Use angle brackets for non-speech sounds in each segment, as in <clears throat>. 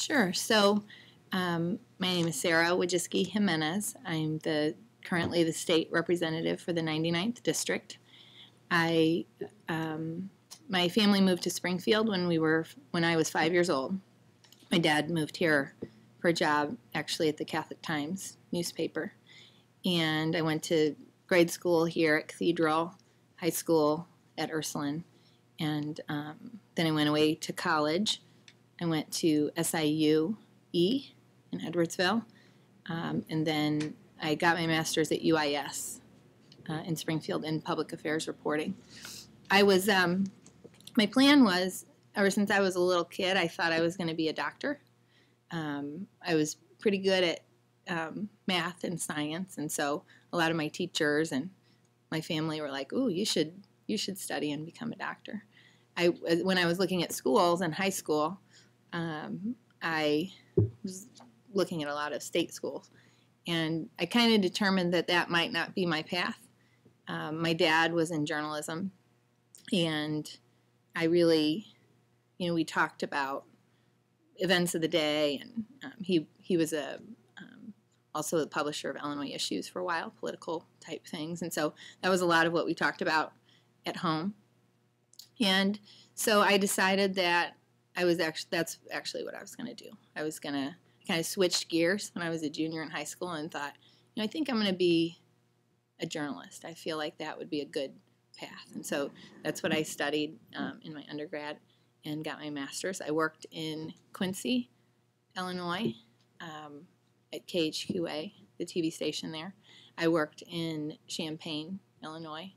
Sure. So, um, my name is Sara Wojcicki Jimenez. I'm the currently the state representative for the 99th district. I um, my family moved to Springfield when we were when I was five years old. My dad moved here for a job, actually at the Catholic Times newspaper, and I went to grade school here at Cathedral, high school at Ursuline, and um, then I went away to college. I went to SIU E in Edwardsville, um, and then I got my master's at UIS uh, in Springfield in public affairs reporting. I was, um, my plan was, ever since I was a little kid, I thought I was going to be a doctor. Um, I was pretty good at um, math and science, and so a lot of my teachers and my family were like, "Ooh, you should you should study and become a doctor." I when I was looking at schools in high school, um, I was looking at a lot of state schools, and I kind of determined that that might not be my path. Um, my dad was in journalism, and I really, you know, we talked about events of the day, and um, he he was a um, also the publisher of Illinois Issues for a while, political type things, and so that was a lot of what we talked about at home. And so I decided that I was actually that's actually what I was going to do. I was going to kind of switched gears when I was a junior in high school and thought, you know, I think I'm going to be a journalist. I feel like that would be a good path, and so that's what I studied um, in my undergrad and got my master's. I worked in Quincy, Illinois, um, at KHQA, the TV station there. I worked in Champaign, Illinois,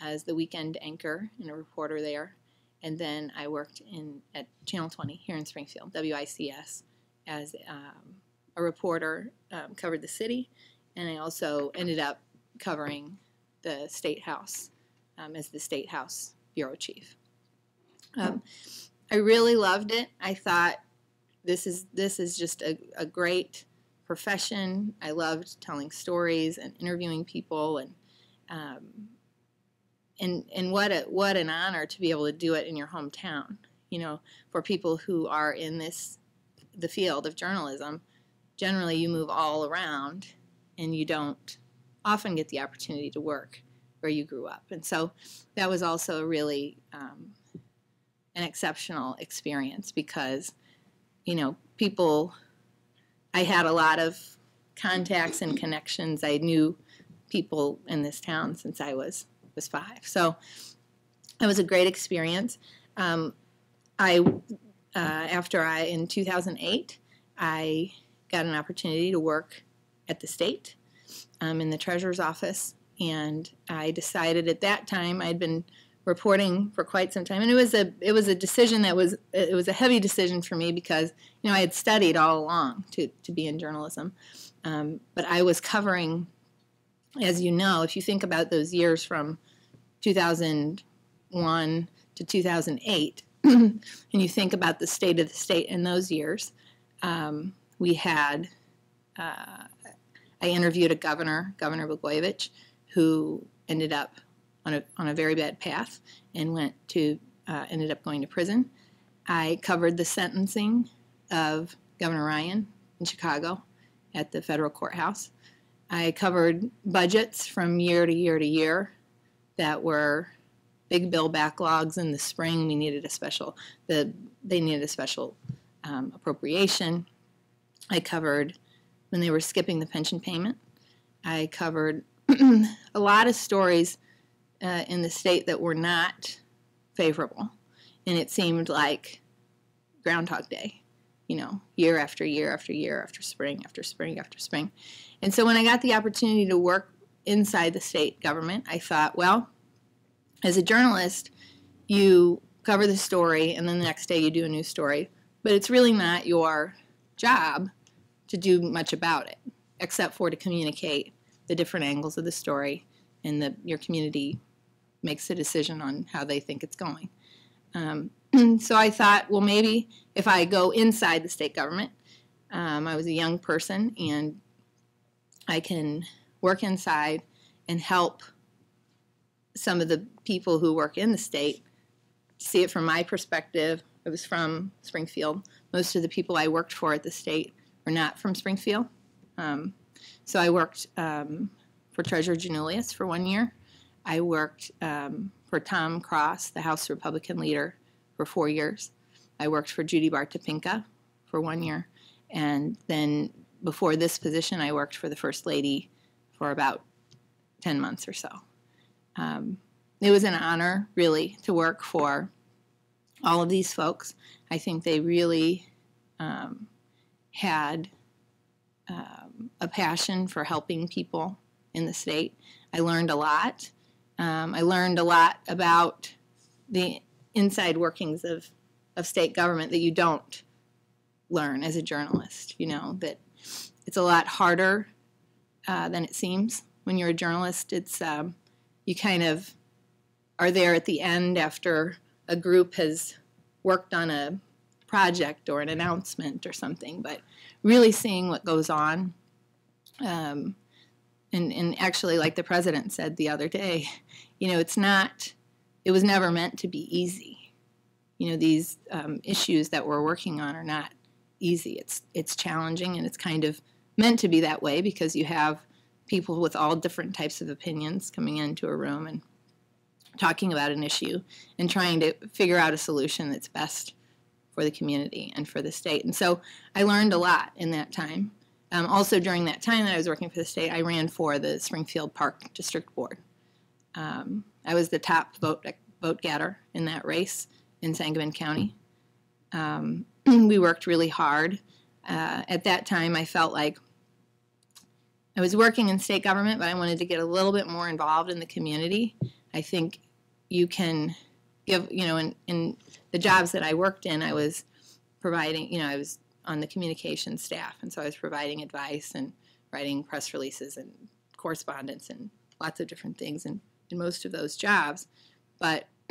as the weekend anchor and a reporter there. And then I worked in at Channel 20 here in Springfield, WICS, as um, a reporter, um, covered the city, and I also ended up covering the State House um, as the State House bureau chief. Um, I really loved it. I thought this is this is just a, a great profession. I loved telling stories and interviewing people, and um, and and what a what an honor to be able to do it in your hometown. You know, for people who are in this the field of journalism, generally you move all around, and you don't often get the opportunity to work where you grew up. And so that was also a really um, an exceptional experience because, you know, people, I had a lot of contacts and connections. I knew people in this town since I was was five. So it was a great experience. Um, I uh, after I in 2008, I got an opportunity to work at the state um, in the treasurer's office, and I decided at that time I'd been reporting for quite some time, and it was a it was a decision that was it was a heavy decision for me because you know I had studied all along to to be in journalism, um, but I was covering, as you know, if you think about those years from 2001 to 2008, <clears throat> and you think about the state of the state in those years, um, we had. Uh, I interviewed a governor, Governor Blagojevich, who ended up on a, on a very bad path and went to, uh, ended up going to prison. I covered the sentencing of Governor Ryan in Chicago at the federal courthouse. I covered budgets from year to year to year that were big bill backlogs in the spring. We needed a special, the, they needed a special um, appropriation. I covered when they were skipping the pension payment. I covered <clears throat> a lot of stories uh, in the state that were not favorable. And it seemed like Groundhog Day, you know, year after year after year after spring after spring after spring. And so when I got the opportunity to work inside the state government, I thought, well, as a journalist, you cover the story and then the next day you do a new story, but it's really not your job to do much about it except for to communicate the different angles of the story and your community makes a decision on how they think it's going. Um, <clears throat> so I thought, well, maybe if I go inside the state government, um, I was a young person and I can work inside and help some of the people who work in the state see it from my perspective I was from Springfield. Most of the people I worked for at the state were not from Springfield. Um, so I worked um, for Treasurer Giannoulias for one year. I worked um, for Tom Cross, the House Republican leader, for four years. I worked for Judy Baar Topinka for one year. And then before this position, I worked for the First Lady for about 10 months or so. Um, it was an honor, really, to work for all of these folks. I think they really um, had um, a passion for helping people in the state. I learned a lot. Um, I learned a lot about the inside workings of, of state government that you don't learn as a journalist. You know, that it's a lot harder uh, than it seems when you're a journalist. It's um, you kind of are there at the end after a group has worked on a project or an announcement or something, but really seeing what goes on. Um, and, and actually, like the president said the other day, you know, it's not, it was never meant to be easy. You know, these um, issues that we're working on are not easy. It's, it's challenging and it's kind of meant to be that way because you have people with all different types of opinions coming into a room and talking about an issue and trying to figure out a solution that's best for the community and for the state. And so I learned a lot in that time. Um, also, during that time that I was working for the state, I ran for the Springfield Park District Board. Um, I was the top vote vote getter in that race in Sangamon County. Um, <clears throat> we worked really hard. Uh, at that time, I felt like I was working in state government, but I wanted to get a little bit more involved in the community. I think you can give, you know, in, in the jobs that I worked in, I was providing, you know, I was on the communication staff, and so I was providing advice and writing press releases and correspondence and lots of different things in, in most of those jobs. But <clears throat>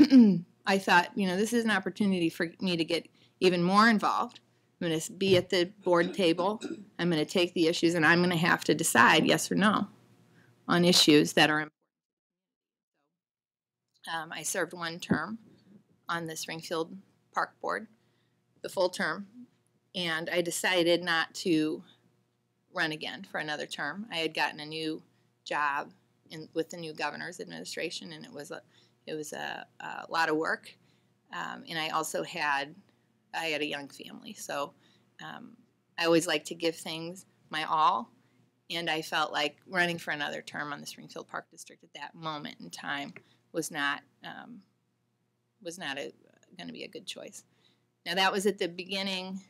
I thought, you know, this is an opportunity for me to get even more involved. I'm going to be at the board table. I'm going to take the issues, and I'm going to have to decide yes or no on issues that are important. Um, I served one term on the Springfield Park Board, the full term, and I decided not to run again for another term. I had gotten a new job in, with the new governor's administration, and it was a it was a, a lot of work. Um, and I also had I had a young family, so um, I always like to give things my all. And I felt like running for another term on the Springfield Park District at that moment in time was not um, was not going to be a good choice. Now that was at the beginning,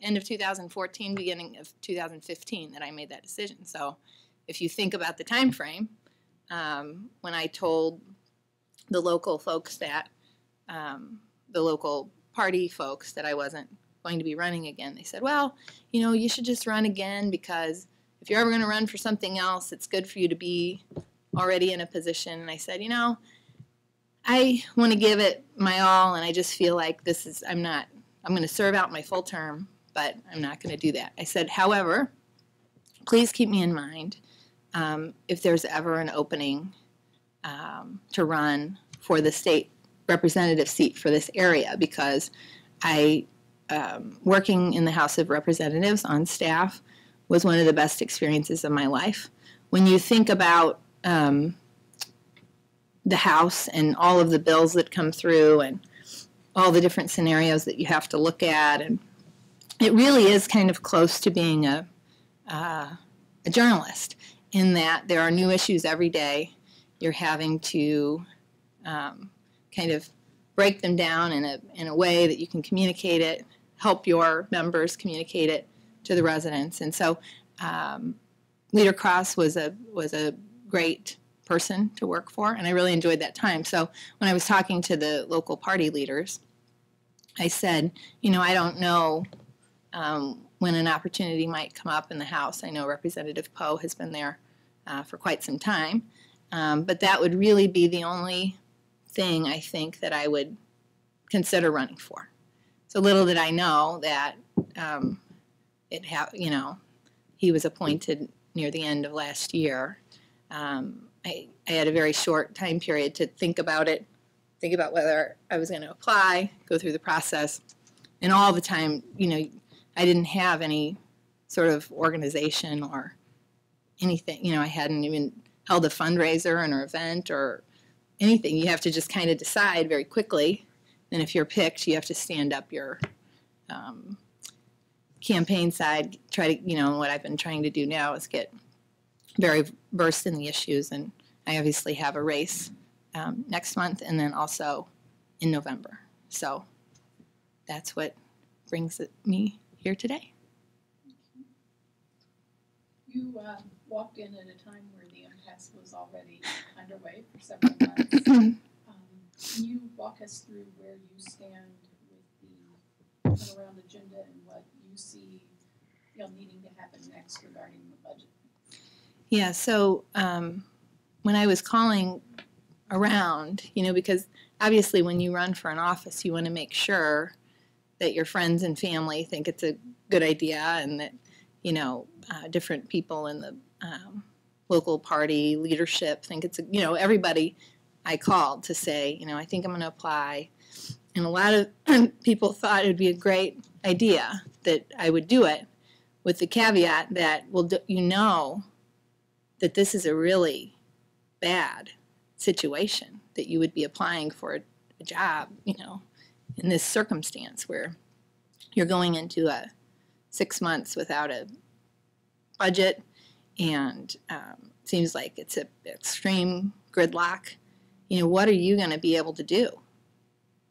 end of 2014, beginning of 2015 that I made that decision. So if you think about the time frame, um, when I told the local folks that um, the local party folks that I wasn't going to be running again, they said, "Well, you know, you should just run again because if you're ever going to run for something else, it's good for you to be already in a position." And I said, "You know, I want to give it my all, and I just feel like this is, I'm not, I'm going to serve out my full term, but I'm not going to do that. I said, however, please keep me in mind um, if there's ever an opening um, to run for the state representative seat for this area because I, um, working in the House of Representatives on staff was one of the best experiences of my life. When you think about um, the House and all of the bills that come through and all the different scenarios that you have to look at. And it really is kind of close to being a, uh, a journalist in that there are new issues every day. You're having to um, kind of break them down in a, in a way that you can communicate it, help your members communicate it to the residents. And so um, Leader Cross was a, was a great person to work for, and I really enjoyed that time. So when I was talking to the local party leaders, I said, you know, I don't know um, when an opportunity might come up in the House. I know Representative Poe has been there uh, for quite some time, um, but that would really be the only thing I think that I would consider running for. So little did I know that um, it ha- you know, he was appointed near the end of last year. Um, I, I had a very short time period to think about it, think about whether I was going to apply, go through the process. and all the time, you know, I didn't have any sort of organization or anything. You know, I hadn't even held a fundraiser or an event or anything. You have to just kind of decide very quickly. And if you're picked, you have to stand up your um, campaign side. Try to, you know, what I've been trying to do now is get very versed in the issues. And I obviously have a race um, next month and then also in November. So that's what brings me here today. You uh, walked in at a time where the impasse was already underway for several months. <clears throat> Um, Can you walk us through where you stand with the turnaround agenda and what you see, you know, needing to happen next regarding the budget? Yeah, so um, when I was calling around, you know, because obviously when you run for an office, you want to make sure that your friends and family think it's a good idea and that, you know, uh, different people in the um, local party leadership think it's, a, you know, everybody I called to say, you know, I think I'm going to apply. And a lot of <clears throat> people thought it would be a great idea that I would do it with the caveat that, well, you know that this is a really bad situation that you would be applying for a, a job, you know, in this circumstance where you're going into a six months without a budget and um, seems like it's a extreme gridlock. You know, what are you going to be able to do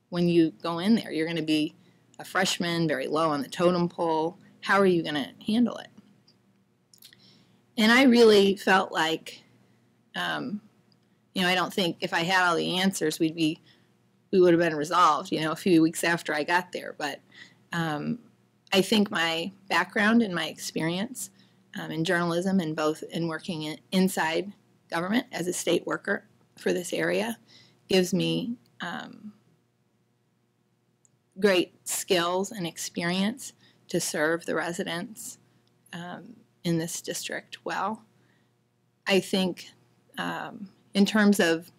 when you go in there? You're going to be a freshman, very low on the totem pole. How are you going to handle it? And I really felt like, um, you know, I don't think if I had all the answers, we'd be, we would have been resolved, you know, a few weeks after I got there. But um, I think my background and my experience um, in journalism and both in working in, inside government as a state worker for this area gives me um, great skills and experience to serve the residents um, in this district well. I think um, in terms of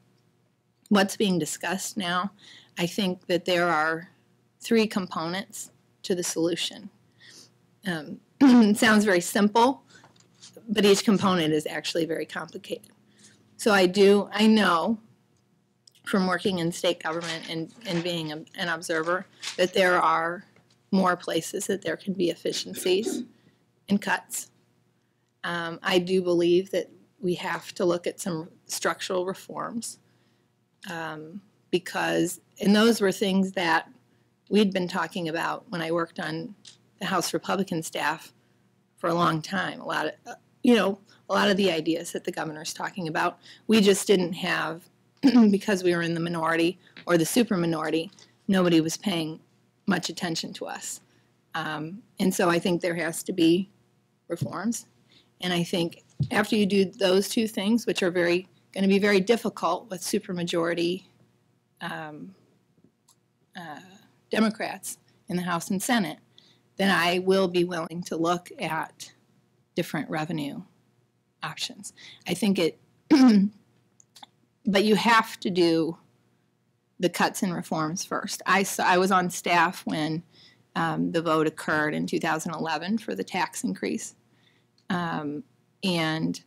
what's being discussed now, I think that there are three components to the solution. Um, <clears throat> sounds very simple, but each component is actually very complicated. So I do, I know from working in state government and, and being a, an observer that there are more places that there can be efficiencies and cuts. Um, I do believe that we have to look at some structural reforms um, because, and those were things that we'd been talking about when I worked on the House Republican staff for a long time. A lot of, you know, a lot of the ideas that the governor's talking about, we just didn't have <clears throat> because we were in the minority or the super minority. Nobody was paying much attention to us, um, and so I think there has to be reforms. And I think after you do those two things, which are very going to be very difficult with supermajority um, uh, Democrats in the House and Senate, then I will be willing to look at different revenue options. I think it, <clears throat> but you have to do the cuts and reforms first. I, saw, I was on staff when um, the vote occurred in 2011 for the tax increase. Um, and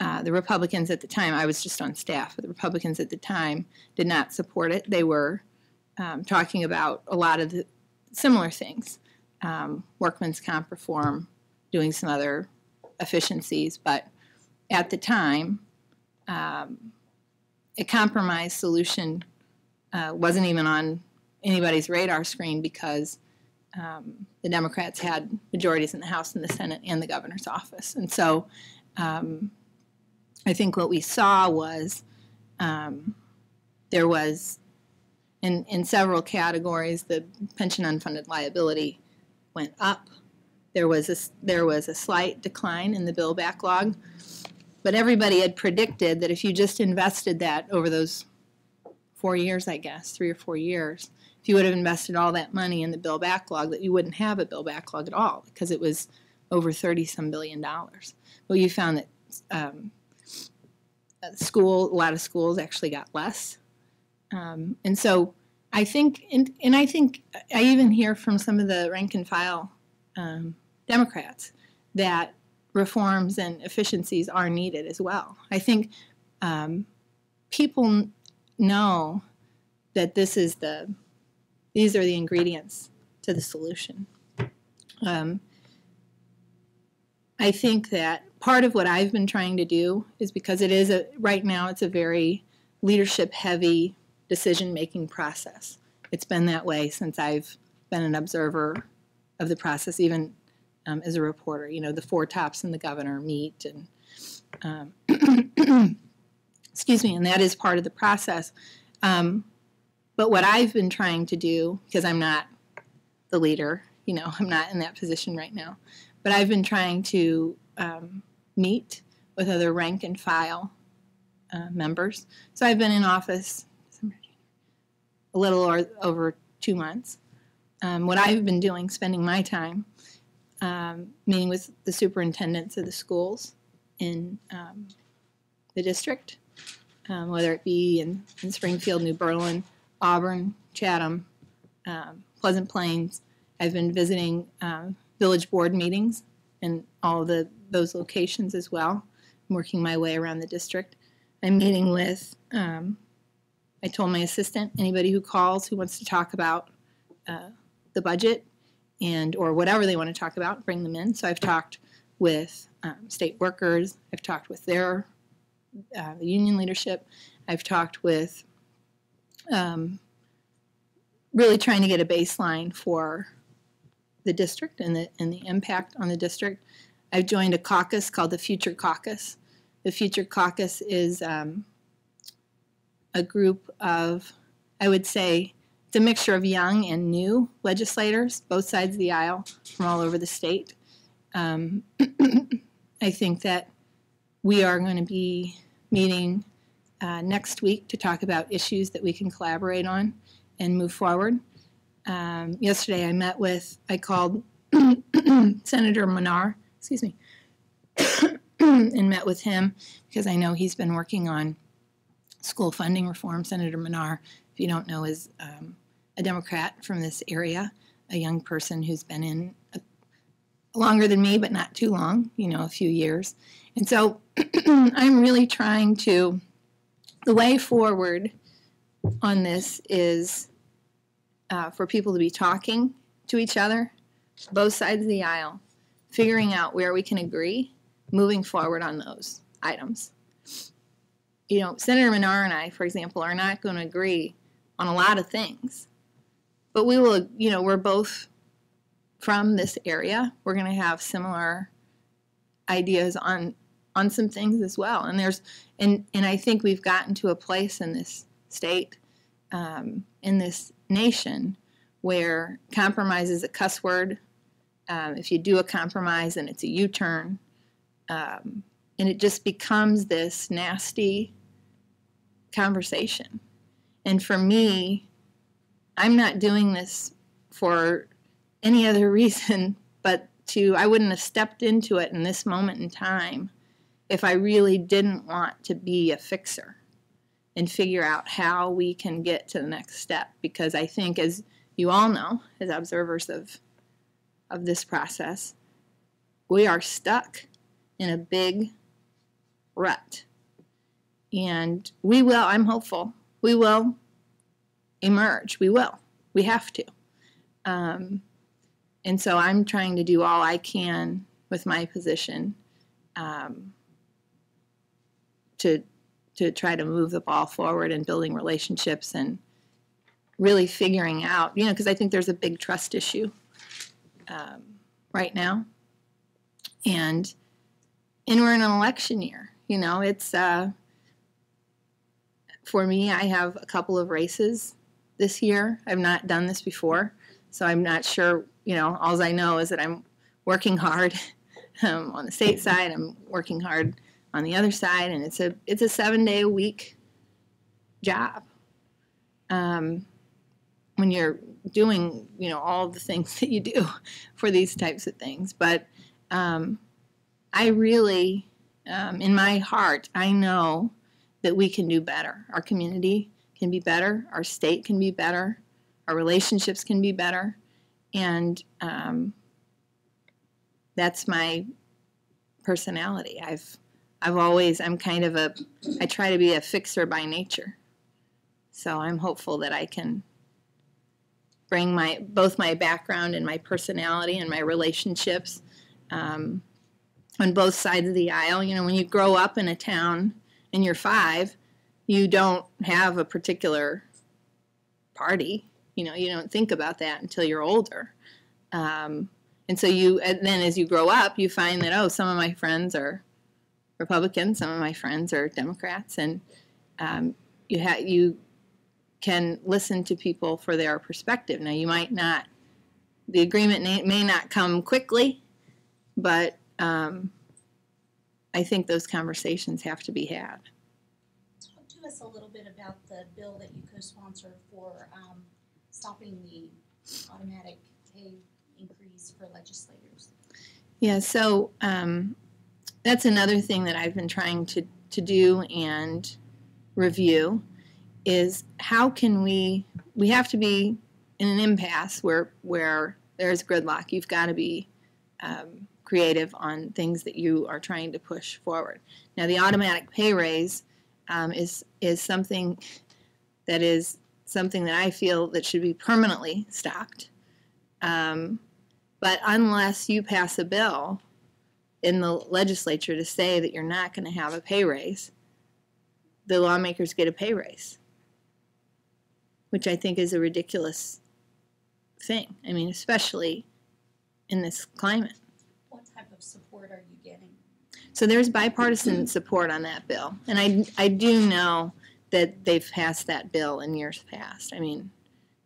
uh, the Republicans at the time, I was just on staff, the Republicans at the time did not support it. They were um, talking about a lot of the similar things um, workman's comp reform, doing some other efficiencies, but at the time, um, a compromise solution uh, wasn't even on anybody's radar screen because um, the Democrats had majorities in the House and the Senate and the governor's office. And so um, I think what we saw was um, there was, in, in several categories, the pension unfunded liability went up. There was a, there was a slight decline in the bill backlog, but everybody had predicted that if you just invested that over those four years, I guess, three or four years, if you would have invested all that money in the bill backlog, that you wouldn't have a bill backlog at all because it was over 30 some billion dollars. Well, you found that um, school, a lot of schools actually got less. Um, and so I think, and, and I think I even hear from some of the rank and file um, Democrats that reforms and efficiencies are needed as well. I think um, people know that this is the these are the ingredients to the solution. Um, I think that part of what I've been trying to do is because it is a right now it's a very leadership heavy decision making process. It's been that way since I've been an observer of the process, even um, as a reporter. You know, the four tops and the governor meet, and um, <coughs> excuse me, and that is part of the process. Um, but what I've been trying to do, because I'm not the leader, you know, <laughs> I'm not in that position right now, but I've been trying to um, meet with other rank and file uh, members. So I've been in office a little or, over two months. Um, what I've been doing, spending my time um, meeting with the superintendents of the schools in um, the district, um, whether it be in, in Springfield, New Berlin, Auburn, Chatham, um, Pleasant Plains. I've been visiting um, village board meetings in all the, those locations as well, I'm working my way around the district. I'm meeting with, um, I told my assistant, anybody who calls who wants to talk about uh, the budget and or whatever they want to talk about, bring them in. So I've talked with um, state workers. I've talked with their uh, union leadership. I've talked with um, really trying to get a baseline for the district and the and the impact on the district. I've joined a caucus called the Future Caucus. The Future Caucus is um, a group of, I would say, it's a mixture of young and new legislators, both sides of the aisle, from all over the state. Um, <clears throat> I think that we are going to be meeting uh, next week to talk about issues that we can collaborate on and move forward. Um, yesterday, I met with, I called <clears throat> Senator Manar, excuse me, <clears throat> and met with him because I know he's been working on school funding reform. Senator Manar, if you don't know, is um, a Democrat from this area, a young person who's been in a, longer than me, but not too long, you know, a few years. And so <clears throat> I'm really trying to, the way forward on this is uh, for people to be talking to each other, both sides of the aisle, figuring out where we can agree, moving forward on those items. You know, Senator Manar and I, for example, are not going to agree on a lot of things, but we will, you know, we're both from this area. We're going to have similar ideas on on some things as well. And there's and and I think we've gotten to a place in this state, um, in this nation, where compromise is a cuss word. Um, if you do a compromise, then it's a U-turn, um, and it just becomes this nasty conversation. And for me, I'm not doing this for any other <laughs> reason but to I wouldn't have stepped into it in this moment in time if I really didn't want to be a fixer and figure out how we can get to the next step. Because I think as you all know as observers of of this process we are stuck in a big rut. And we will I'm hopeful we will emerge we will we have to um, and so I'm trying to do all I can with my position um, to to try to move the ball forward and building relationships and really figuring out, you know, because I think there's a big trust issue um, right now, and and we're in an election year. You know, it's uh, for me. I have a couple of races this year. I've not done this before, so I'm not sure. You know, all I know is that I'm working hard <laughs> um, on the state side. I'm working hard on the other side, and it's a it's a seven day a week job. Um, when you're doing you know all the things <laughs> that you do for these types of things, but um, I really, um, in my heart, I know that we can do better. Our community can be better. Our state can be better. our relationships can be better, and um, that's my personality. I've I've always I'm kind of a I try to be a fixer by nature. So I'm hopeful that I can bring my both my background and my personality and my relationships um, on both sides of the aisle. You know, when you grow up in a town and you're five, you don't have a particular party. You know, you don't think about that until you're older. Um, and so you, and then as you grow up, you find that, oh, some of my friends are Republicans, some of my friends are Democrats, and um, you, ha- you can listen to people for their perspective. Now, you might not, the agreement may, may not come quickly, but um, I think those conversations have to be had. A little bit about the bill that you co-sponsored for um, stopping the automatic pay increase for legislators. Yeah, so um, that's another thing that I've been trying to, to do and review is how can we we have to be in an impasse where where there's gridlock. You've got to be um, creative on things that you are trying to push forward. Now, the automatic pay raise um, is is something that is something that I feel that should be permanently stopped. Um, but unless you pass a bill in the legislature to say that you're not going to have a pay raise, the lawmakers get a pay raise, which I think is a ridiculous thing. I mean, especially in this climate. What type of support are you getting? So there's bipartisan support on that bill, and I I do know that they've passed that bill in years past. I mean,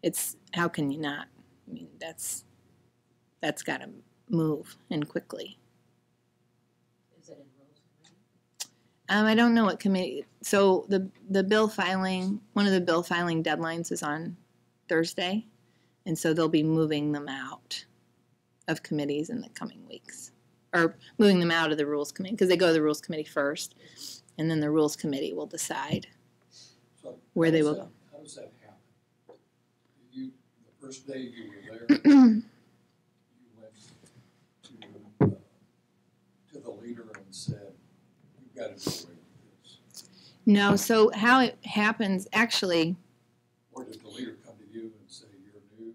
it's how can you not? I mean, that's that's got to move and quickly. Is it in rules? Um, I don't know what committee. So the the bill filing, one of the bill filing deadlines is on Thursday, and so they'll be moving them out of committees in the coming weeks, or moving them out of the rules committee because they go to the rules committee first, and then the rules committee will decide. So Where how they does will that- How does that happen? You, the first day you were there, <clears throat> you went to, uh, to the leader and said, you've got to do away with this. No, so how it happens actually. Or did the leader come to you and say, you're new,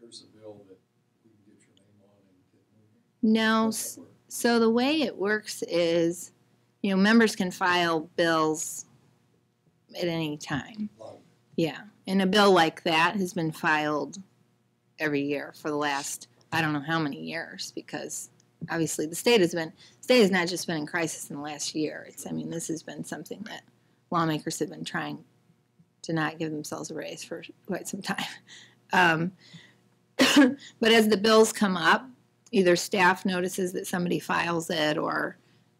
here's a bill that we can get your name on and get moving? No? So the way it works is, you know, members can file bills at any time. Yeah, and a bill like that has been filed every year for the last I don't know how many years because obviously the state has been state has not just been in crisis in the last year. It's I mean this has been something that lawmakers have been trying to not give themselves a raise for quite some time. <laughs> Um, <coughs> but as the bills come up, either staff notices that somebody files it or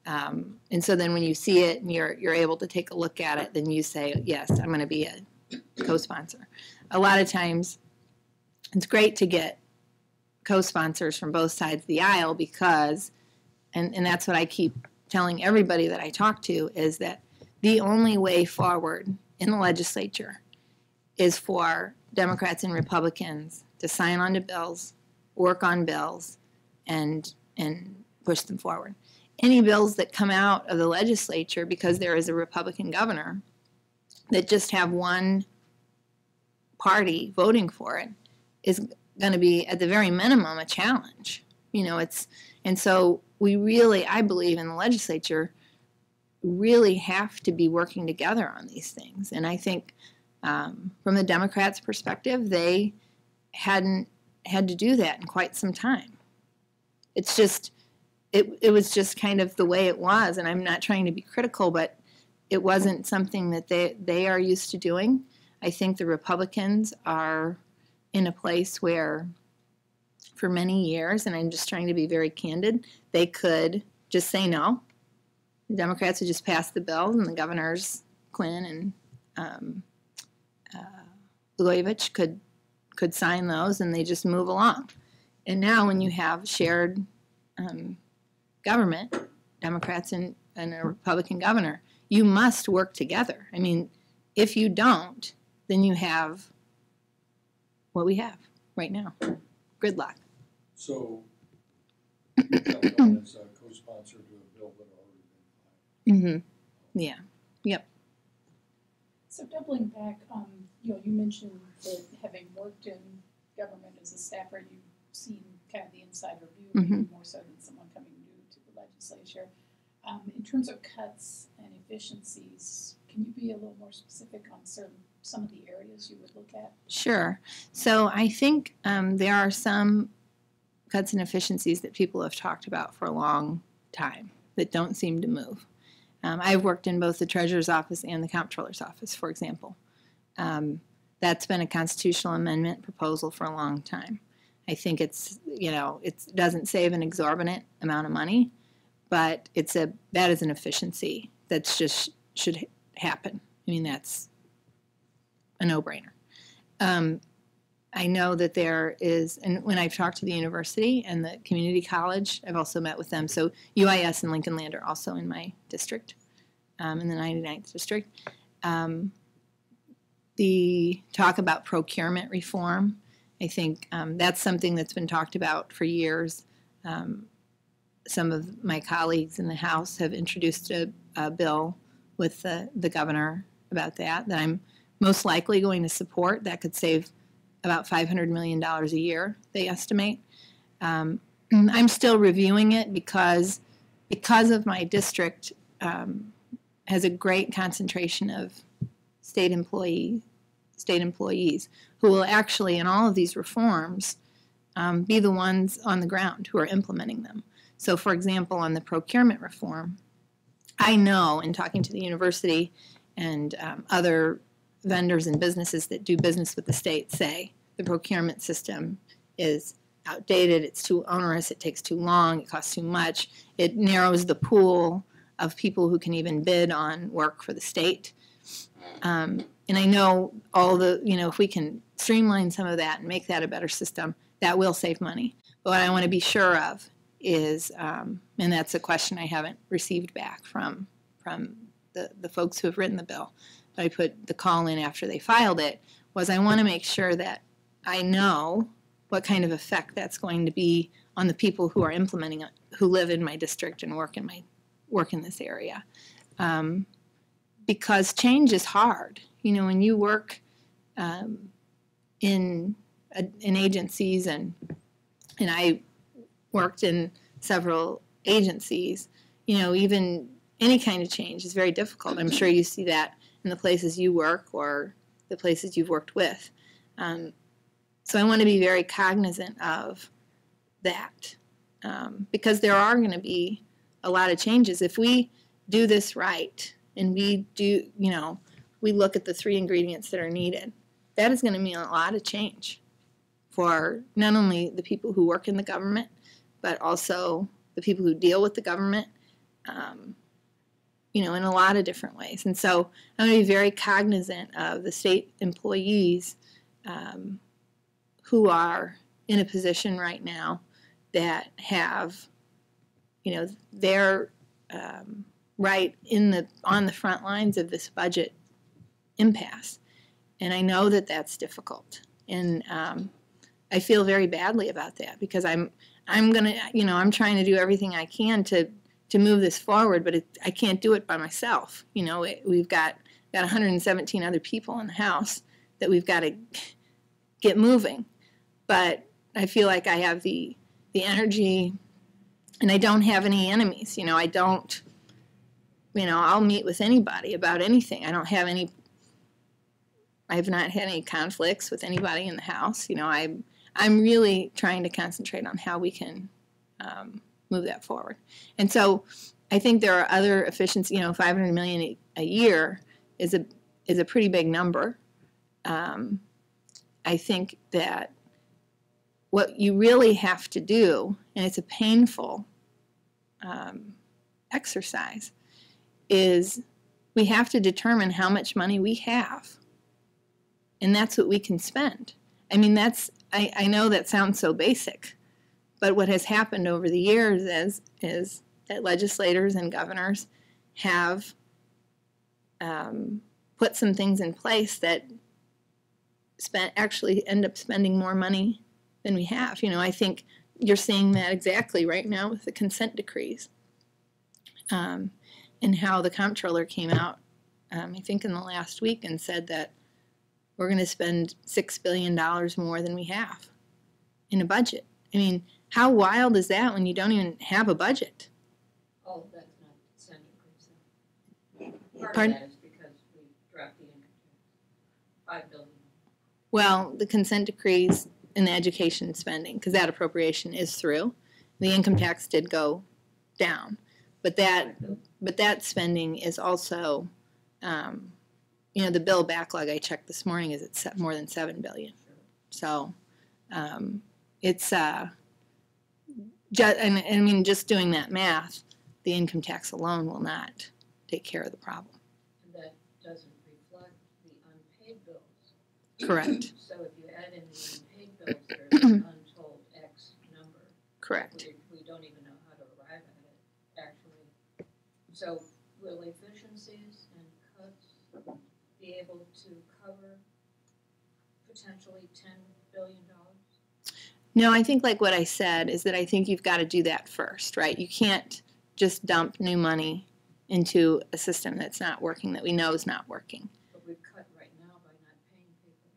um, and so then when you see it and you're you're able to take a look at it, then you say, yes, I'm going to be a co-sponsor. A lot of times, it's great to get co-sponsors from both sides of the aisle because, and, and that's what I keep telling everybody that I talk to is that the only way forward in the legislature is for Democrats and Republicans to sign on to bills, work on bills, and and push them forward. Any bills that come out of the legislature because there is a Republican governor that just have one party voting for it is going to be at the very minimum a challenge. You know, it's and so we really, I believe, in the legislature, really have to be working together on these things. And I think, um, from the Democrats' perspective, they hadn't had to do that in quite some time. It's just, it it was just kind of the way it was. And I'm not trying to be critical, but it wasn't something that they they are used to doing. I think the Republicans are in a place where, for many years, and I'm just trying to be very candid, they could just say no. The Democrats would just pass the bill, and the governors, Quinn and um, uh, Blagojevich, could could sign those, and they just move along. And now, when you have shared um, government, Democrats and, and a Republican governor, you must work together. I mean, if you don't, then you have what we have right now. Gridlock. So you jumped on as a co-sponsor to a bill that already been filed. Mm-hmm. Yeah. Yep. So doubling back, um, you know, you mentioned that having worked in government as a staffer, you've seen kind of the insider view, maybe more so than someone coming new to the legislature. Um, in terms of cuts and efficiencies, can you be a little more specific on certain, some of the areas you would look at? Sure. So I think um, there are some cuts and efficiencies that people have talked about for a long time that don't seem to move. Um, I've worked in both the treasurer's office and the comptroller's office, for example. Um, that's been a constitutional amendment proposal for a long time. I think it's you know it doesn't save an exorbitant amount of money, but it's a that is an efficiency that's just should happen. I mean that's a no-brainer. Um, I know that there is, and when I've talked to the university and the community college, I've also met with them. So UIS and Lincoln Land are also in my district, um, in the 99th district. Um, the talk about procurement reform, I think um, that's something that's been talked about for years. Um, some of my colleagues in the House have introduced a, a bill with the, the governor about that, that I'm most likely going to support. That could save about $500 million a year, they estimate. Um, <clears throat> I'm still reviewing it because, because of my district um, has a great concentration of state employee, state employees who will actually, in all of these reforms, um, be the ones on the ground who are implementing them. So, for example, on the procurement reform, I know in talking to the university and um, other vendors and businesses that do business with the state say the procurement system is outdated, it's too onerous, it takes too long, it costs too much, it narrows the pool of people who can even bid on work for the state. Um, and I know all the, you know, if we can streamline some of that and make that a better system, that will save money. But what I want to be sure of is, um, and that's a question I haven't received back from from the, the folks who have written the bill, but I put the call in after they filed it, was I want to make sure that I know what kind of effect that's going to be on the people who are implementing it, who live in my district and work in my work in this area, um, because change is hard. You know, when you work um, in uh, in agencies and and I worked in several agencies, you know, even any kind of change is very difficult. I'm sure you see that in the places you work or the places you've worked with. Um, so I want to be very cognizant of that um, because there are going to be a lot of changes. If we do this right and we do, you know, we look at the three ingredients that are needed, that is going to mean a lot of change for not only the people who work in the government, but also the people who deal with the government, um, you know, in a lot of different ways. And so I'm going to be very cognizant of the state employees um, who are in a position right now that have, you know, they're um, right in the on the front lines of this budget impasse, and I know that that's difficult, and um, I feel very badly about that because I'm I'm gonna, you know, I'm trying to do everything I can to to move this forward, but it, I can't do it by myself. You know, it, we've got got 117 other people in the house that we've got to get moving, but I feel like I have the the energy, and I don't have any enemies. You know, I don't. You know, I'll meet with anybody about anything. I don't have any. I have not had any conflicts with anybody in the house. You know, I'm I'm really trying to concentrate on how we can um, move that forward. And so I think there are other efficiency. You know, 500 million a, a year is a is a pretty big number. Um, I think that what you really have to do, and it's a painful um, exercise, is we have to determine how much money we have, and that's what we can spend. I mean, that's I, I know that sounds so basic, but what has happened over the years is is that legislators and governors have um, put some things in place that spend actually end up spending more money than we have. You know, I think you're seeing that exactly right now with the consent decrees, um, and how the comptroller came out. Um, I think in the last week and said that we're going to spend six billion dollars more than we have in a budget. I mean, how wild is that when you don't even have a budget? Oh, that's not consent decrees. then. Part of that is because we dropped the income tax. Five billion. Well, the consent decrees and the education spending, because that appropriation is through. The income tax did go down, but that but that spending is also, um, you know, the bill backlog I checked this morning is at se- more than seven billion. So, um, it's uh, ju- and, and I mean, just doing that math, the income tax alone will not take care of the problem. And that doesn't reflect the unpaid bills. Correct. <clears throat> So if you add in the unpaid bills, there's an untold X number. Correct. We, we don't even know how to arrive at it, actually. So will efficiencies and cuts be able to cover potentially ten billion dollars? No, I think like what I said is that I think you've got to do that first, right? You can't just dump new money into a system that's not working, that we know is not working. But we've cut right now by not paying people.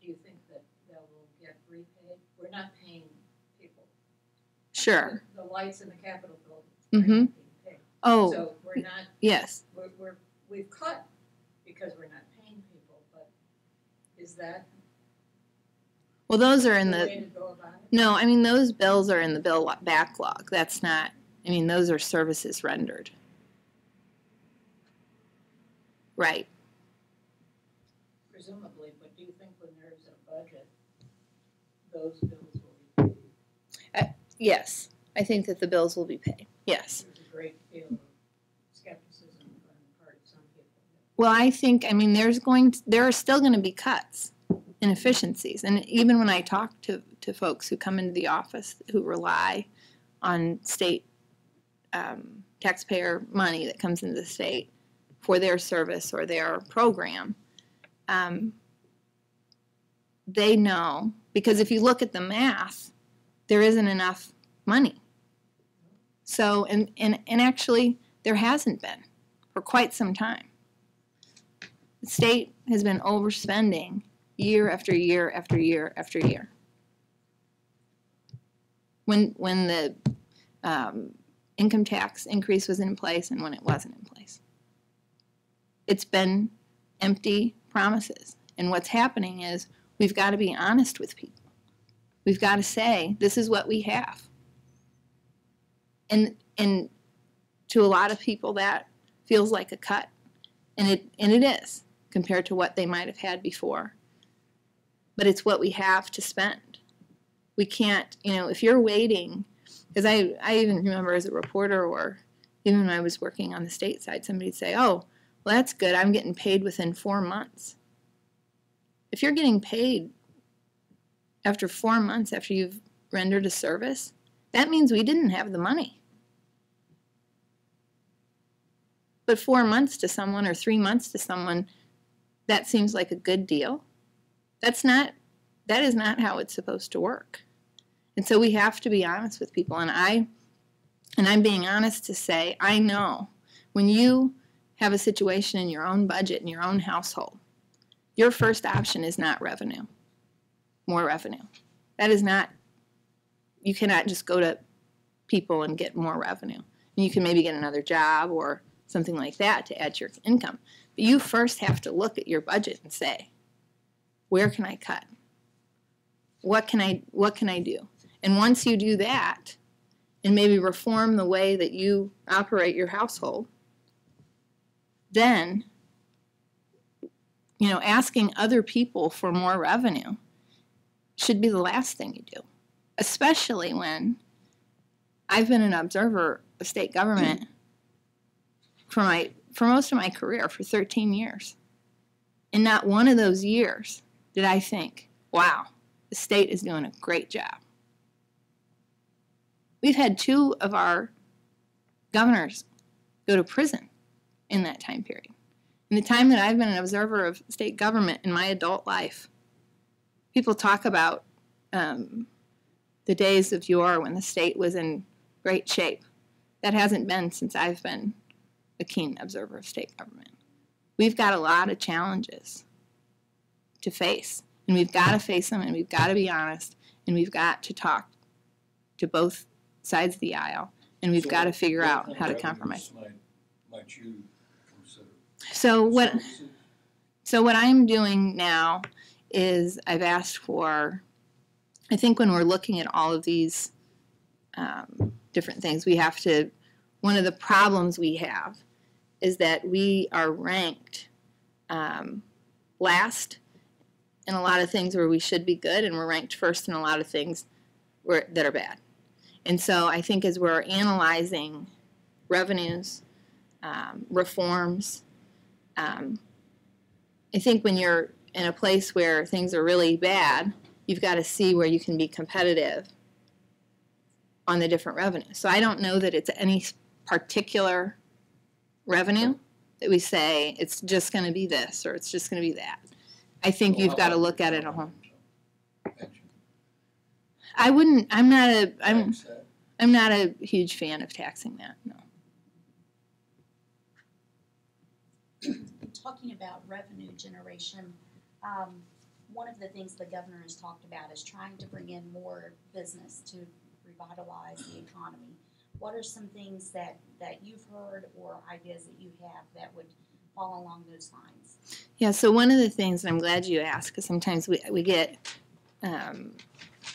Do you think that that will get repaid? We're not paying people. Sure. The the lights in the Capitol building are Mhm. not being paid. Oh, So we're not, yes. we're, we're, we've cut because we're not paying people, but is that Well, those are in the, way to go about it? no, I mean, those bills are in the bill backlog. That's not, I mean, those are services rendered. Right. Presumably, but do you think when there's a budget, those bills will be paid? Uh, yes. I think that the bills will be paid. Yes. There's a great deal of skepticism on the part of some people. Well, I think, I mean, there's going, to, there are still going to be cuts and efficiencies. And even when I talk to, to folks who come into the office who rely on state um, taxpayer money that comes into the state for their service or their program, um, they know, because if you look at the math, there isn't enough money. So, and, and, and actually, there hasn't been for quite some time. State has been overspending year after year after year after year. When, when the um, income tax increase was in place and when it wasn't in place. It's been empty promises. And what's happening is we've got to be honest with people. We've got to say, this is what we have. And, and to a lot of people, that feels like a cut. And it, and it is compared to what they might have had before. But it's what we have to spend. We can't, you know, if you're waiting, because I, I even remember as a reporter or even when I was working on the state side, somebody'd say, oh, well, that's good. I'm getting paid within four months. If you're getting paid after four months after you've rendered a service, that means we didn't have the money. But four months to someone or three months to someone, that seems like a good deal. That's not, that is not how it's supposed to work. And so we have to be honest with people. And I, and I'm being honest to say, I know when you have a situation in your own budget, in your own household, your first option is not revenue, more revenue. That is not, you cannot just go to people and get more revenue. You can maybe get another job or something like that to add to your income. You first have to look at your budget and say, where can I cut? What can I what can I do? And once you do that and maybe reform the way that you operate your household, then you know, asking other people for more revenue should be the last thing you do. Especially when I've been an observer of state government for my for most of my career for 13 years. And not one of those years did I think, wow, the state is doing a great job. We've had two of our governors go to prison in that time period. In the time that I've been an observer of state government in my adult life, people talk about um, the days of yore when the state was in great shape. That hasn't been since I've been a keen observer of state government. We've got a lot of challenges to face, and we've got to face them, and we've got to be honest, and we've got to talk to both sides of the aisle, and we've So got to figure out how to compromise. Might, might you consider? So what? So what I'm doing now is I've asked for. I think when we're looking at all of these um, different things, we have to. One of the problems we have is that we are ranked um, last in a lot of things where we should be good, and we're ranked first in a lot of things where, that are bad. And so I think as we're analyzing revenues, um, reforms, um, I think when you're in a place where things are really bad, you've got to see where you can be competitive on the different revenues. So I don't know that it's any particular revenue that we say it's just going to be this or it's just going to be that. I think So you've got to look at it a whole. I wouldn't. I'm not a. I'm. I'm not a huge fan of taxing that. No. talking about revenue generation, um, one of the things the governor has talked about is trying to bring in more business to revitalize the economy. What are some things that, that you've heard or ideas that you have that would fall along those lines? Yeah, so one of the things, and I'm glad you asked, because sometimes we, we get um,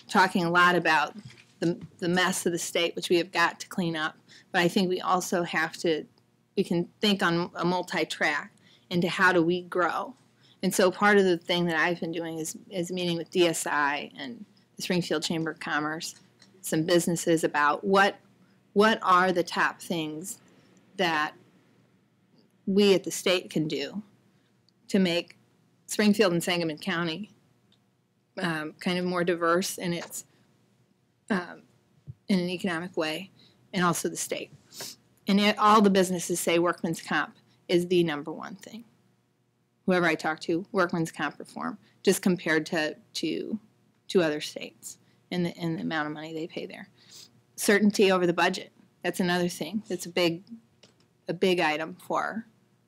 talking a lot about the, the mess of the state, which we have got to clean up. But I think we also have to, we can think on a multi track into how do we grow. And so part of the thing that I've been doing is, is meeting with DSI and the Springfield Chamber of Commerce, some businesses about what what are the top things that we at the state can do to make Springfield and Sangamon County um, kind of more diverse in its um, in an economic way, and also the state. And yet, all the businesses say workman's comp is the number one thing. Whoever I talk to, workman's comp reform, just compared to to to other states and the and the amount of money they pay there. Certainty over the budget. That's another thing. That's a big a big item for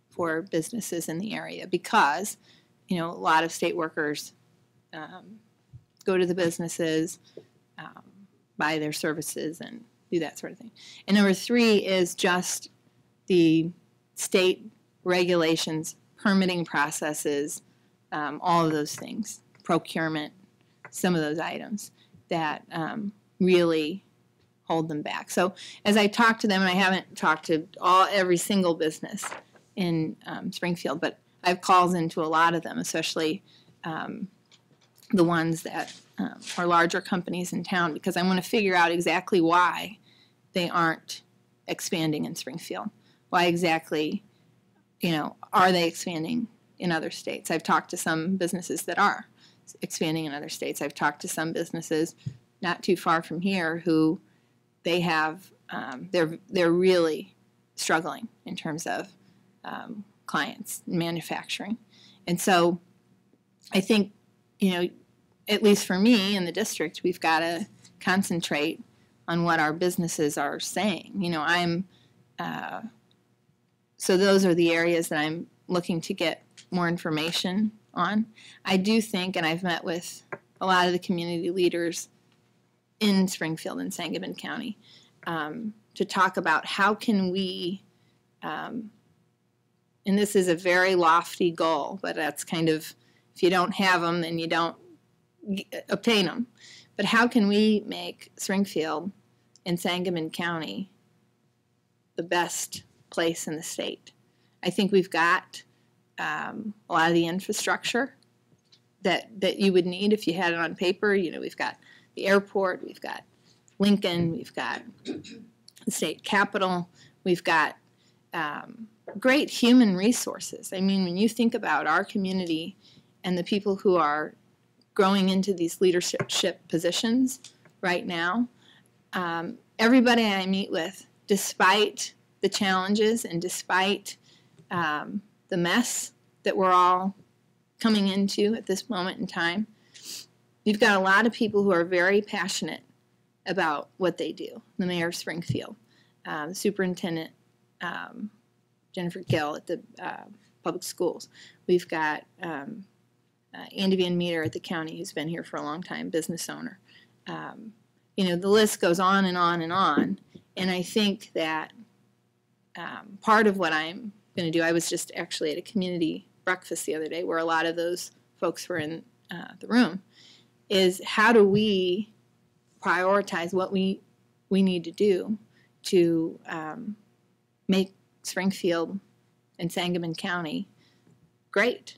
for businesses in the area because you know a lot of state workers um, go to the businesses um, buy their services and do that sort of thing and number three is just the state regulations permitting processes um, all of those things procurement some of those items that um, really hold them back so as i talk to them and i haven't talked to all every single business in um, Springfield, but I have calls into a lot of them, especially um, the ones that um, are larger companies in town, because I want to figure out exactly why they aren't expanding in Springfield. Why exactly, you know, are they expanding in other states? I've talked to some businesses that are expanding in other states. I've talked to some businesses not too far from here who they have um, they're they're really struggling in terms of um, clients manufacturing. And so I think, you know, at least for me in the district, we've got to concentrate on what our businesses are saying. You know, I'm, uh, so those are the areas that I'm looking to get more information on. I do think, and I've met with a lot of the community leaders in Springfield and Sangamon County um, to talk about how can we um, and this is a very lofty goal, but that's kind of if you don't have them, then you don't obtain them. But how can we make Springfield and Sangamon County the best place in the state? I think we've got um, a lot of the infrastructure that that you would need if you had it on paper. You know, we've got the airport, we've got Lincoln, we've got the state capitol, we've got um, great human resources. I mean, when you think about our community and the people who are growing into these leadership positions right now, um, everybody I meet with, despite the challenges and despite um, the mess that we're all coming into at this moment in time. You've got a lot of people who are very passionate about what they do. The mayor of Springfield, um, superintendent um, Jennifer Gill at the uh, public schools. We've got um, uh, Andy Van Meter at the county, who's been here for a long time, business owner. Um, you know, the list goes on and on and on. And I think that um, part of what I'm going to do, I was just actually at a community breakfast the other day where a lot of those folks were in uh, the room, is how do we prioritize what we we need to do to um, make Springfield and Sangamon County great.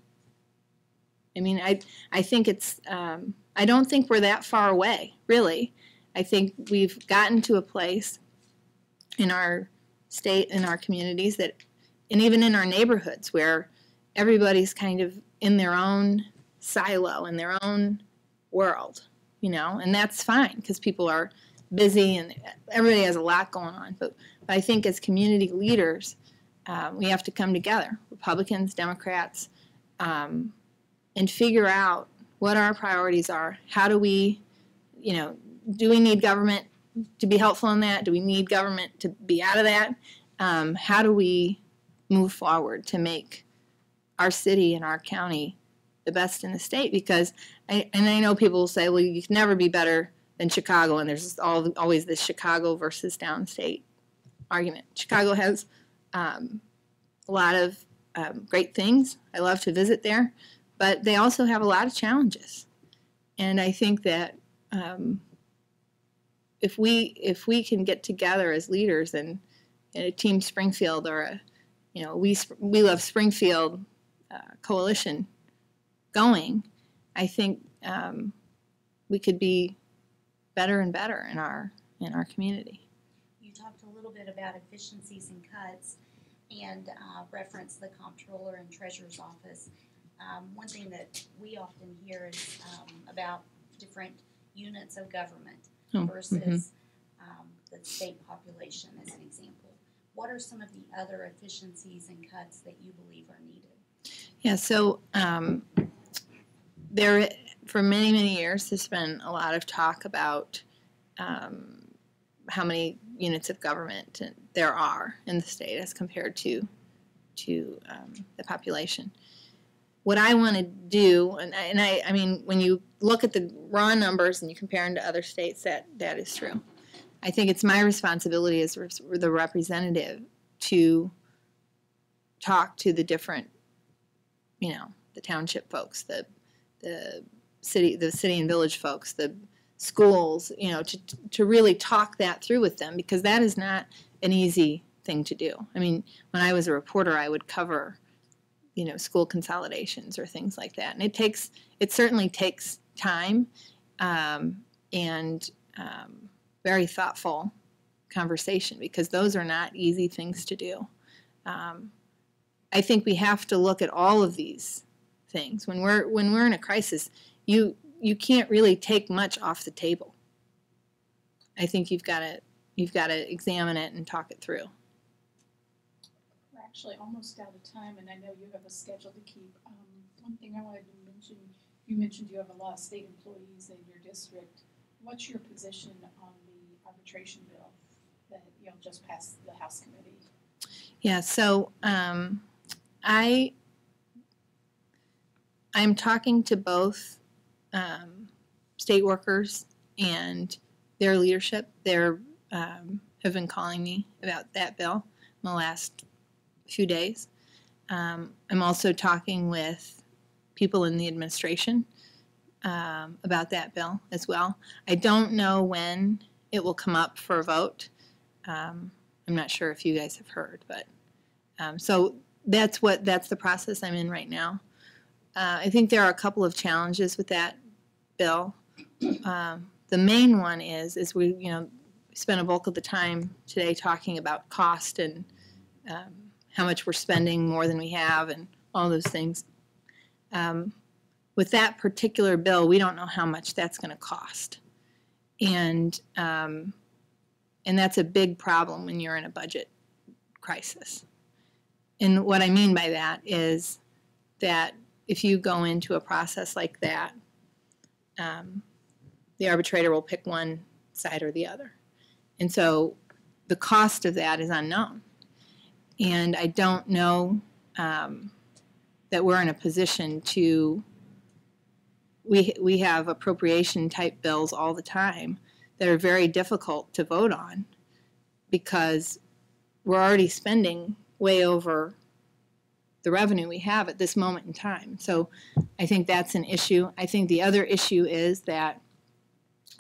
I mean, I I think it's um, I don't think we're that far away, really. I think we've gotten to a place in our state in our communities that, and even in our neighborhoods where everybody's kind of in their own silo in their own world, you know, and that's fine because people are busy and everybody has a lot going on. But, I think as community leaders, uh, we have to come together, Republicans, Democrats, um, and figure out what our priorities are. How do we, you know, do we need government to be helpful in that? Do we need government to be out of that? Um, how do we move forward to make our city and our county the best in the state? Because, I, and I know people will say, well, you can never be better than Chicago, and there's all, always this Chicago versus downstate argument. Chicago has um, a lot of um, great things. I love to visit there, but they also have a lot of challenges. And I think that um, if we if we can get together as leaders and, a team Springfield or a you know we we love Springfield uh, coalition going, I think um, we could be better and better in our in our community. You talked a little bit about efficiencies and cuts and uh, referenced the comptroller and treasurer's office. Um, one thing that we often hear is um, about different units of government Oh, versus um, the state population, as an example. What are some of the other efficiencies and cuts that you believe are needed? Yeah, so um, there, for many, many years, there's been a lot of talk about um, how many units of government there are in the state as compared to to um, the population. What I want to do, and I, and I, I mean, when you look at the raw numbers and you compare them to other states, that that is true. I think it's my responsibility as res- the representative to talk to the different, you know, the township folks, the the city, the city and village folks, the schools, you know, to to really talk that through with them because that is not an easy thing to do. I mean, when I was a reporter, I would cover, you know, school consolidations or things like that, and it takes it certainly takes time um, and um, very thoughtful conversation because those are not easy things to do. Um, I think we have to look at all of these things when we're when we're in a crisis. You you can't really take much off the table. I think you've got to you've got to examine it and talk it through. We're actually almost out of time, and I know you have a schedule to keep. Um, one thing I wanted to mention, you mentioned you have a lot of state employees in your district. What's your position on the arbitration bill that know just passed the House committee? Yeah, so um, I I'm talking to both um, state workers and their leadership. They're um, have been calling me about that bill in the last few days. Um, I'm also talking with people in the administration um, about that bill as well. I don't know when it will come up for a vote. Um, I'm not sure if you guys have heard, but um, so that's what that's the process I'm in right now. Uh, I think there are a couple of challenges with that bill. Um, the main one is is we you know spent a bulk of the time today talking about cost and um, how much we're spending more than we have and all those things. Um, with that particular bill, we don't know how much that's going to cost, and um, and that's a big problem when you're in a budget crisis. and what I mean by that is that if you go into a process like that, um, the arbitrator will pick one side or the other. And so the cost of that is unknown. And I don't know um, that we're in a position to, we, we have appropriation type bills all the time that are very difficult to vote on because we're already spending way over the revenue we have at this moment in time. So I think that's an issue. I think the other issue is that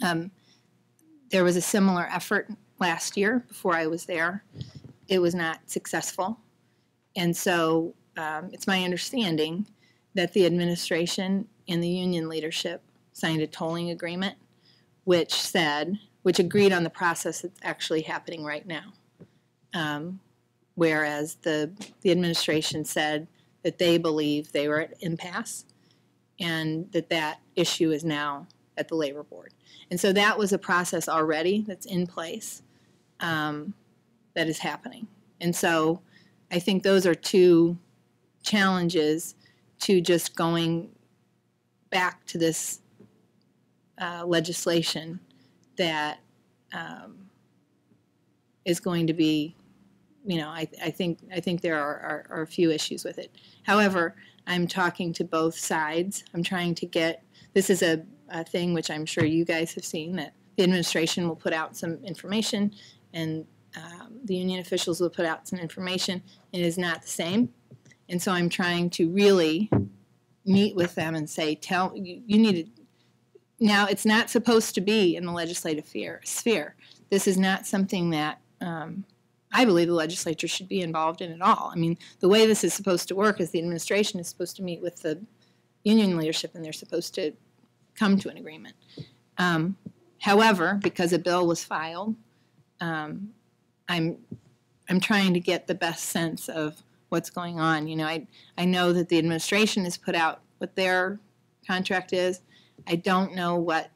um, there was a similar effort last year before I was there. It was not successful. And so um, it's my understanding that the administration and the union leadership signed a tolling agreement which said, which agreed on the process that's actually happening right now. Um, whereas the, the administration said that they believe they were at impasse and that that issue is now at the labor board. And so that was a process already that's in place um, that is happening. And so I think those are two challenges to just going back to this uh, legislation that um, is going to be, you know, I, I think I think there are, are, are a few issues with it. However, I'm talking to both sides. I'm trying to get this is a, a thing which I'm sure you guys have seen that the administration will put out some information and um, the union officials will put out some information. It is not the same, and so I'm trying to really meet with them and say, tell you, you need to now, it's not supposed to be in the legislative sphere. sphere. This is not something that um, I believe the legislature should be involved in it all. I mean, the way this is supposed to work is the administration is supposed to meet with the union leadership and they're supposed to come to an agreement. Um, however, because a bill was filed, um, I'm I'm trying to get the best sense of what's going on. You know, I I know that the administration has put out what their contract is. I don't know what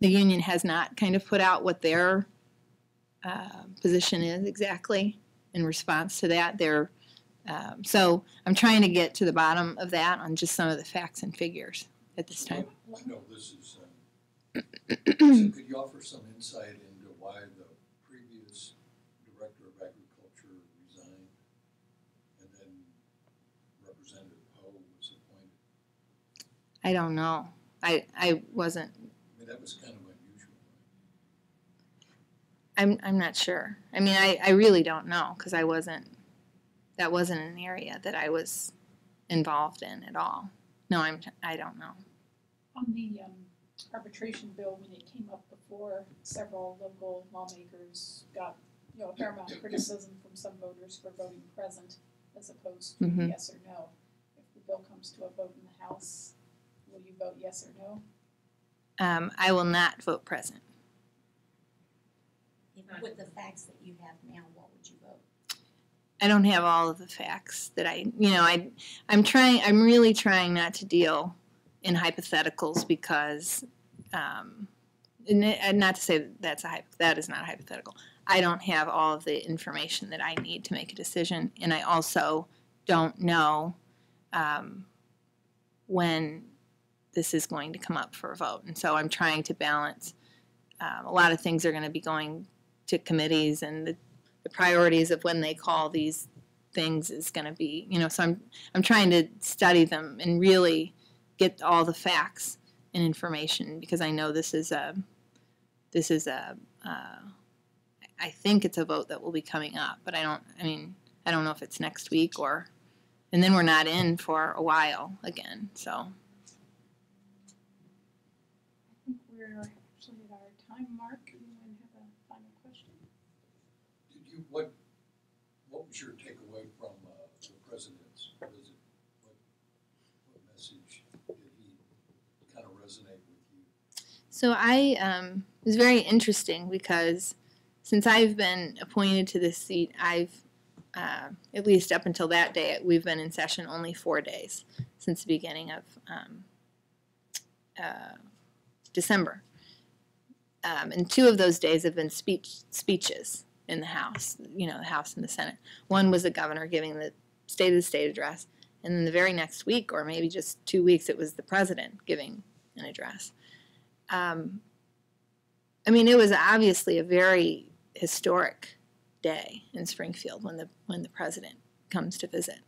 the union has not kind of put out what their uh, position is exactly in response to that. They're um, so I'm trying to get to the bottom of that on just some of the facts and figures at this time. I know this is, um, <clears throat> so could you offer some insight into why the previous Director of Agriculture resigned? And then Representative Poe was appointed? I don't know. I I wasn't. I mean, that was kind of. I'm I'm not sure. I mean, I I really don't know because I wasn't. That wasn't an area that I was involved in at all. No, I'm. I don't know. On the um, arbitration bill, when it came up before, several local lawmakers got, you know, a fair amount of criticism from some voters for voting present as opposed to Mhm. yes or no. If the bill comes to a vote in the House, will you vote yes or no? Um, I will not vote present. With the facts that you have now, what would you vote? I don't have all of the facts that I, you know, I, I'm trying, I'm really trying not to deal in hypotheticals because, um, and not to say that that's a hypo, that is not a hypothetical. I don't have all of the information that I need to make a decision, and I also don't know um, when this is going to come up for a vote, and so I'm trying to balance. Um, a lot of things are going to be going to committees, and the the priorities of when they call these things is going to be, you know, so I'm, I'm trying to study them and really get all the facts and information because I know this is a, this is a, uh, I think it's a vote that will be coming up, but I don't, I mean, I don't know if it's next week or, and then we're not in for a while again, so. We're actually at our time mark. Anyone have a final question? Did you, what, what was your takeaway from, uh, the president's visit? What, what message did he kind of resonate with you? So I um, it was very interesting because since I've been appointed to this seat, I've uh, at least up until that day, we've been in session only four days since the beginning of um, uh, December, um, and two of those days have been speech speeches. In the House, you know, the House and the Senate. One was the governor giving the State of the State address, and then the very next week, or maybe just two weeks, it was the president giving an address. Um, I mean, it was obviously a very historic day in Springfield when the when the president comes to visit.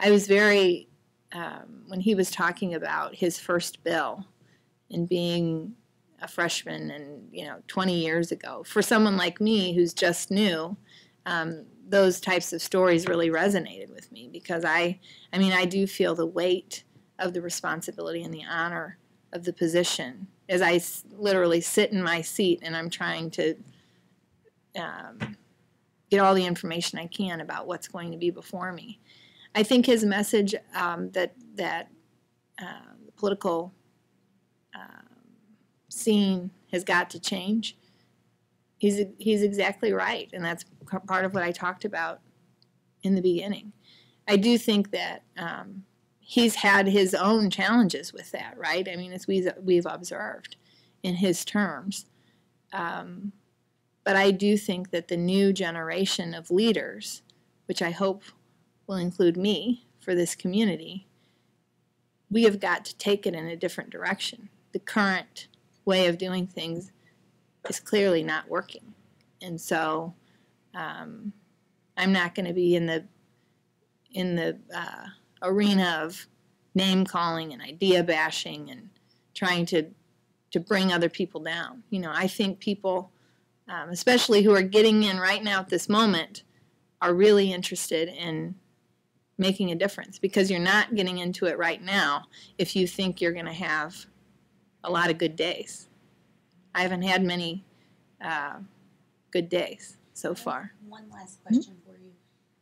I was very um, when he was talking about his first bill and being a freshman and you know 20 years ago. For someone like me who's just new um, those types of stories really resonated with me because i i mean i do feel the weight of the responsibility and the honor of the position as i s- literally sit in my seat and i'm trying to um, get all the information i can about what's going to be before me. I think his message um, that that uh, political um, scene has got to change. He's he's exactly right, and that's part of what I talked about in the beginning. I do think that um, he's had his own challenges with that, right? I mean, as we've we've observed in his terms, um, but I do think that the new generation of leaders, which I hope will include me for this community, we have got to take it in a different direction. The current way of doing things is clearly not working. And so um, I'm not going to be in the in the uh, arena of name calling and idea bashing and trying to to bring other people down. You know, I think people, um, especially who are getting in right now at this moment, are really interested in making a difference because you're not getting into it right now if you think you're going to have a lot of good days. I haven't had many uh, good days so far. One last question for you.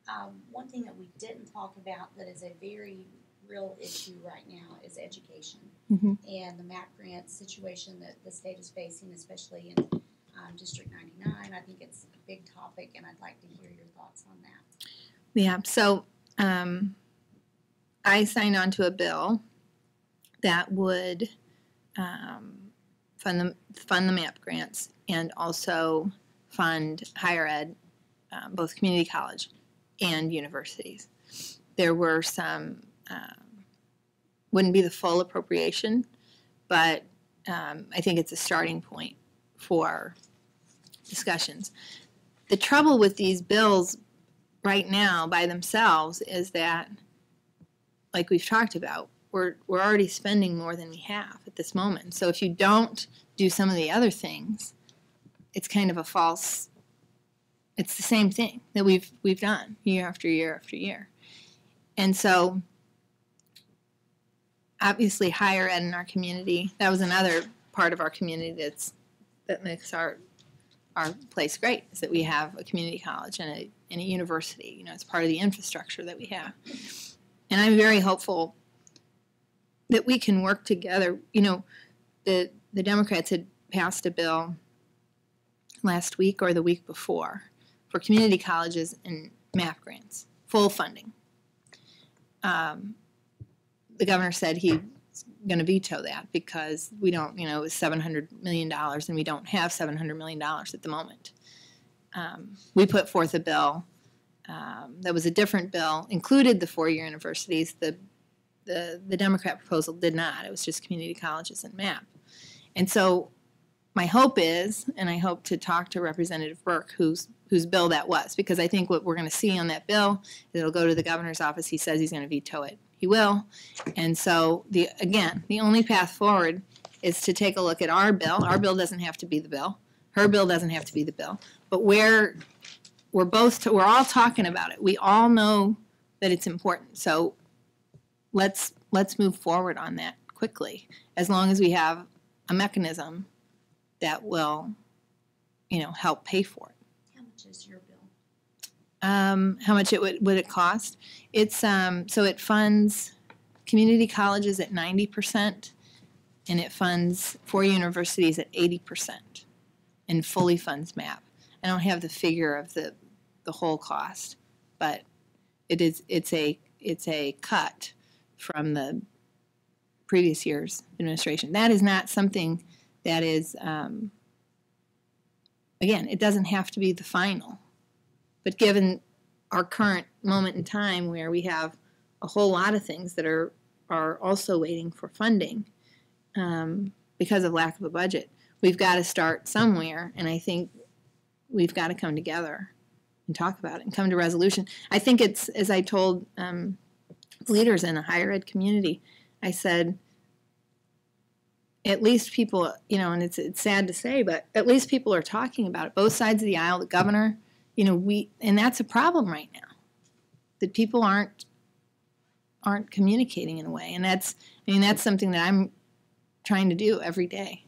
Um, one thing that we didn't talk about that is a very real issue right now is education Mhm. and the MAP grant situation that the state is facing, especially in um, District 99. I think it's a big topic, and I'd like to hear your thoughts on that. Yeah, so um, I signed on to a bill that would um, fund the fund the MAP grants and also fund higher ed, um, both community college and universities. There were some um, wouldn't be the full appropriation, but um, I think it's a starting point for discussions. The trouble with these bills right now by themselves is that, like we've talked about, we're, we're already spending more than we have at this moment. So if you don't do some of the other things, it's kind of a false. It's the same thing that we've we've done year after year after year, and so obviously higher ed in our community. That was another part of our community that's that makes our our place great is that we have a community college and a, and a university. You know, it's part of the infrastructure that we have. And I'm very hopeful that we can work together. You know, the the Democrats had passed a bill last week or the week before for community colleges and MAP grants, full funding. Um, the governor said he's going to veto that because we don't, you know, it was $700 million and we don't have $700 million at the moment. Um, we put forth a bill um, that was a different bill, included the four-year universities. The, the, the Democrat proposal did not. It was just community colleges and MAP. And so my hope is, and I hope to talk to Representative Burke, whose whose bill that was, because I think what we're going to see on that bill it'll go to the governor's office. He says he's going to veto it. He will. And so the again, the only path forward is to take a look at our bill. Our bill doesn't have to be the bill. Her bill doesn't have to be the bill. But we're we're both we're all talking about it. We all know that it's important. So let's let's move forward on that quickly as long as we have a mechanism that will you know help pay for it. How much is your bill? um, how much it would, would it cost? It's um, so it funds community colleges at 90% and it funds four universities at 80% and fully funds map. I don't have the figure of the the whole cost but it is it's a it's a cut from the previous year's administration that is not something that is um, again it doesn't have to be the final But given our current moment in time where we have a whole lot of things that are are also waiting for funding um, because of lack of a budget, we've got to start somewhere, and I think we've got to come together and talk about it and come to resolution. I think it's as I told um, leaders in the higher ed community, I said at least people, you know, and it's it's sad to say, but at least people are talking about it. Both sides of the aisle, the governor, you know, we and that's a problem right now. That people aren't aren't communicating in a way, and that's I mean that's something that I'm trying to do every day.